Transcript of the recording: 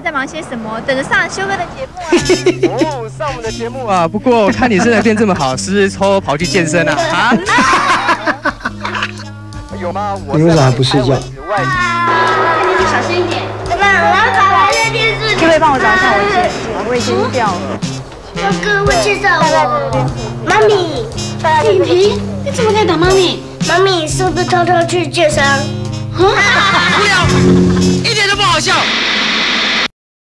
在忙些什么？等着上修哥的节目啊！哦，上我们的节目啊！不过我看你身材变这么好，是不是偷跑去健身啊？啊？有吗？你为啥还不睡觉？小心一点。妈，我要打开这电视。可不可以帮我找一下我姐？我已经掉了。哥哥会介绍我。妈咪，李婷，你怎么可以打妈咪？妈咪是不是偷偷去健身？无聊，一点都不好笑。